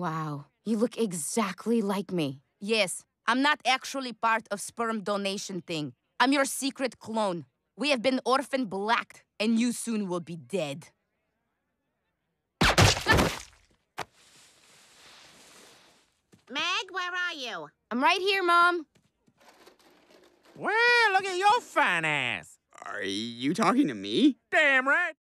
Wow, you look exactly like me. Yes, I'm not actually part of sperm donation thing. I'm your secret clone. We have been orphan blacked, and you soon will be dead. Meg, where are you? I'm right here, Mom. Well, look at your fine ass. Are you talking to me? Damn right.